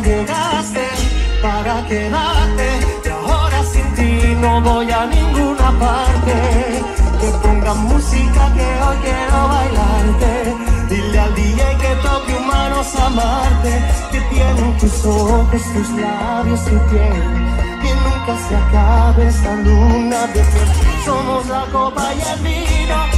llegaste para quedarte. Y ahora sin ti no voy a ninguna parte. Que ponga música que hoy quiero bailarte. Dile al DJ que toque humanos amarte que tienen tus ojos, tus labios, tu piel. Que nunca se acabe esa luna de somos la copa y el vino